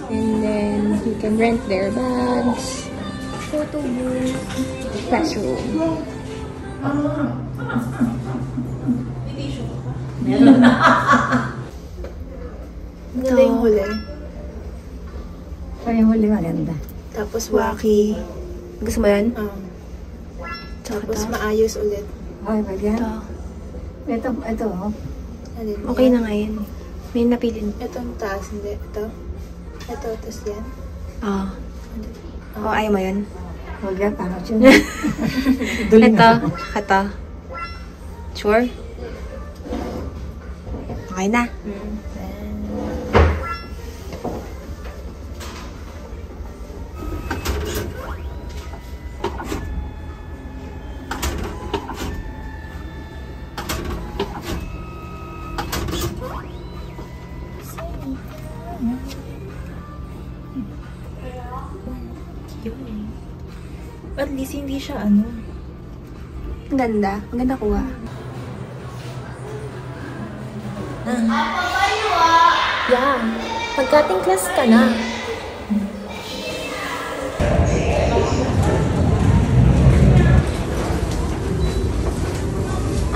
And then you can rent their bags, photo booth, classroom. Ito. Ito No. huli. Pero yung huli maganda. Tapos wacky. Gusto mo yan? Um, tapos ito. maayos ulit. Okay ba yan? Ito. Ito, ito. Oh. Alin, okay yan? na ngayon. May napili Ito ang taas, hindi. Ito. Ito, tapos yan. Oo. Oh. Ah. Oh. Ah. oh, ayaw mo yan? Huwag yan, parang yun. ito, ito. Sure? Okay na. Mm. Yun. Mm. At least hindi siya ano. Ang ganda. Ang ganda ko Ah. ah. Yeah. Pagkating class ka na.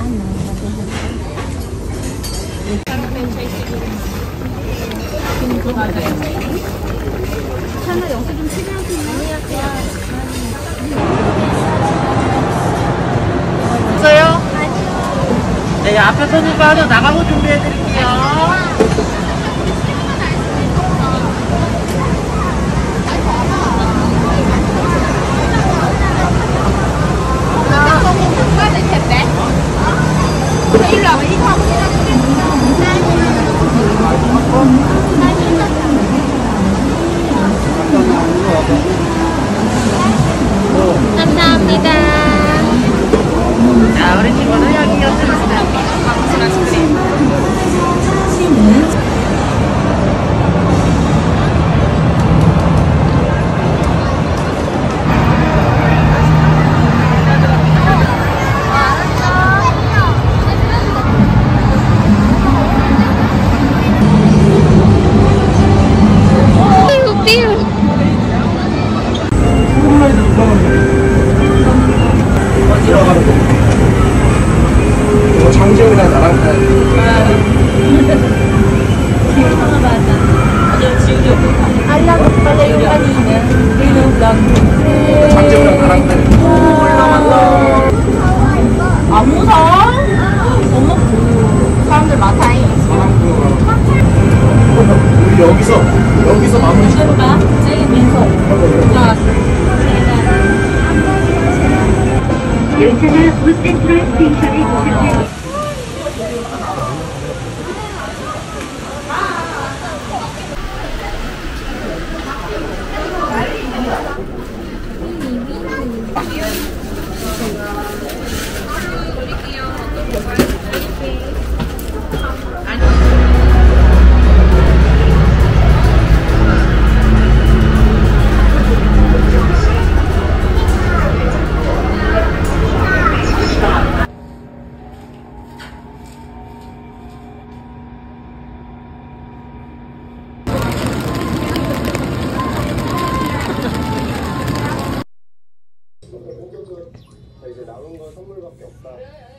Ano? Franchise siguro na. Pinagkakagaya. 하나 영수 좀 치료할 수 있나요? 없어요? 아니요. 네, 앞에 손님과 하 나가고 준비해드릴게요. 하는 거고. 장재훈이랑 뭐 나랑 가야 돼. 아 장재훈이랑 나랑 가야 돼. 안 무서워. incident was inclined featuring Bye.